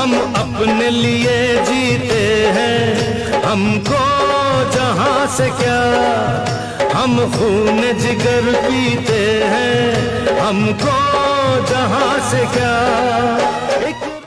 हम अपने लिए जीते हैं। हमको जहाँ से क्या, हम खून जिगर पीते हैं। हमको जहाँ से क्या।